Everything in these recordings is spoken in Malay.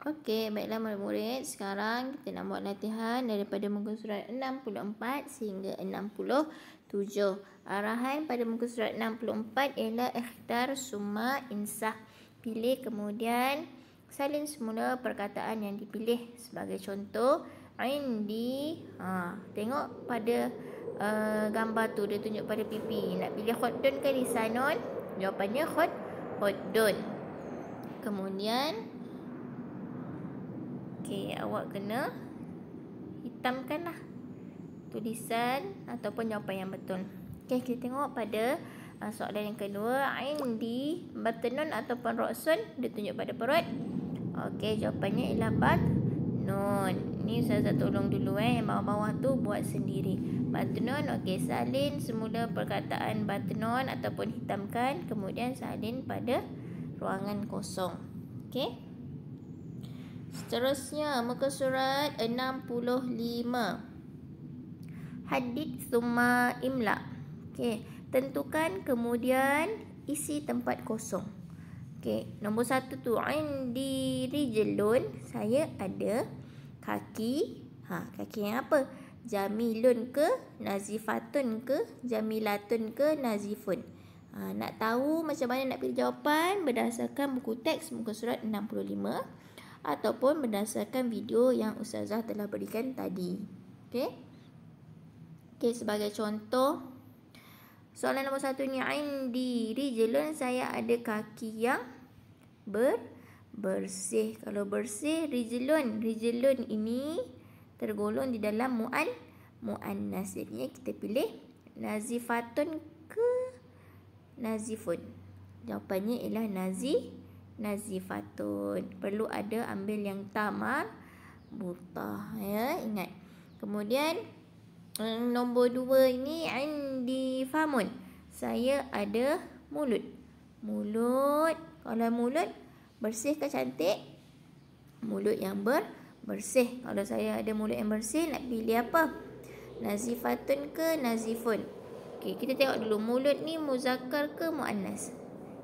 Okey, baiklah murid-murid. Sekarang kita nak buat latihan daripada muka surat 64 sehingga 67. Arahan pada muka surat 64 ialah ikhtar summa insah. Pilih kemudian salin semula perkataan yang dipilih. Sebagai contoh, indi. Ha, tengok pada uh, gambar tu dia tunjuk pada pipi. Nak pilih khodun ke lisanun? Jawapannya khod khodun. Kemudian Okey, awak kena hitamkanlah tulisan ataupun jawapan yang betul. Okey, kita tengok pada uh, soalan yang kedua. Indi batnun ataupun roksun dia tunjuk pada perut. Okey, jawapannya ialah batnun. Ini saya tolong dulu eh. Yang bawah-bawah tu buat sendiri. Batnun, okey. Salin semula perkataan batnun ataupun hitamkan. Kemudian salin pada ruangan kosong. Okey. Seterusnya muka surat 65. Hadith summa imla. Okey, tentukan kemudian isi tempat kosong. Okey, nombor satu tu indi rijlun, saya ada kaki. Ha, kaki yang apa? Jamilun ke nazifatun ke jamilatun ke nazifun. Ha, nak tahu macam mana nak pilih jawapan berdasarkan buku teks muka surat 65 ataupun berdasarkan video yang ustazah telah berikan tadi. Okey. Okey, sebagai contoh soalan nombor satu ni indi rijlun saya ada kaki yang ber bersih. Kalau bersih rijlun, rijlun ini tergolong di dalam muan muannas. Jadi kita pilih nazifatun ke nazifun. Jawapannya ialah nazi nazifatun. Perlu ada ambil yang tamar buta ya, ingat. Kemudian nombor dua ini indi famun. Saya ada mulut. Mulut. Kalau mulut bersih ke cantik? Mulut yang ber bersih. Kalau saya ada mulut yang bersih nak pilih apa? Nazifatun ke nazifun? Okey, kita tengok dulu mulut ni muzakkar ke muannas?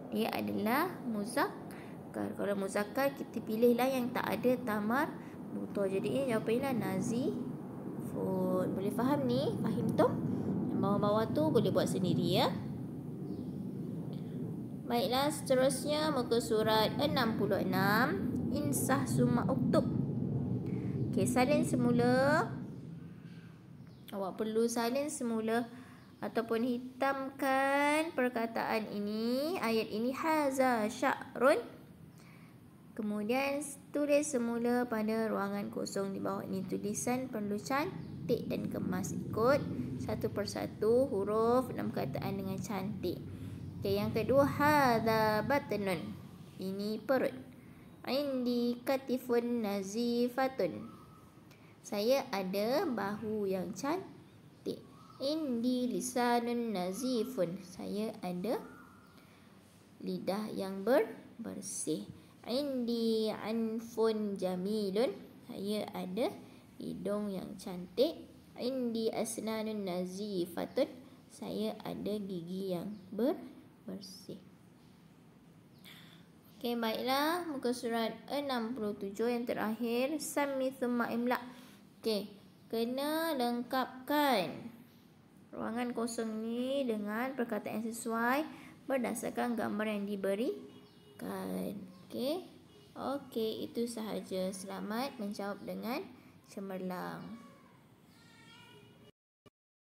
Dia adalah muzakkar muzakkar. Kalau muzakkar kita pilihlah yang tak ada tamar buta. Jadi ini jawapannya nazi food. Boleh faham ni? Fahim tu? Yang bawah-bawah tu boleh buat sendiri ya. Baiklah, seterusnya muka surat 66. Insah summa uktub. Okey, salin semula. Awak perlu salin semula ataupun hitamkan perkataan ini. Ayat ini haza sya'run Kemudian tulis semula pada ruangan kosong di bawah ini tulisan perlu cantik dan kemas ikut satu persatu huruf dan perkataan dengan cantik. Okay, yang kedua hadza batnun. Ini perut. Indi katifun nazifatun. Saya ada bahu yang cantik. Indi lisanun nazifun. Saya ada lidah yang ber bersih. Indi anfun jamilun. Saya ada hidung yang cantik. Indi asnanun nazifatun. Saya ada gigi yang ber bersih. Okey, baiklah. Muka surat 67 yang terakhir. Sami thumma imla. Okey, kena lengkapkan ruangan kosong ni dengan perkataan sesuai berdasarkan gambar yang diberikan. Okey. Okey, itu sahaja. Selamat menjawab dengan cemerlang.